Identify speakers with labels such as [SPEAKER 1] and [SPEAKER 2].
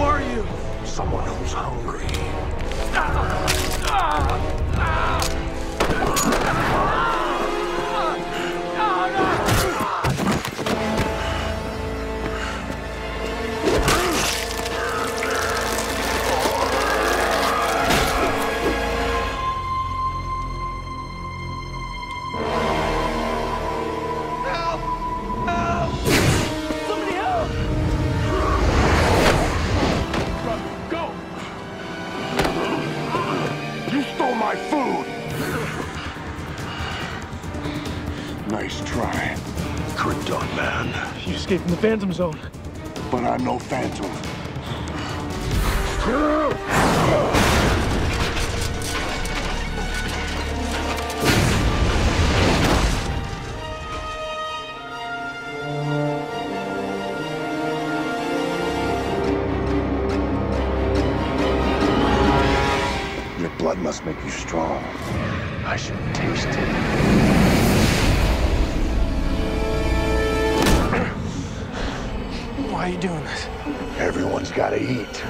[SPEAKER 1] Who are you? Someone who's hungry. Ah! Ah! my food! Nice try.
[SPEAKER 2] Krypton man.
[SPEAKER 3] You escaped from the Phantom Zone.
[SPEAKER 1] But I'm no Phantom. Must make you strong.
[SPEAKER 2] I should taste it.
[SPEAKER 3] Why are you doing this?
[SPEAKER 1] Everyone's gotta eat.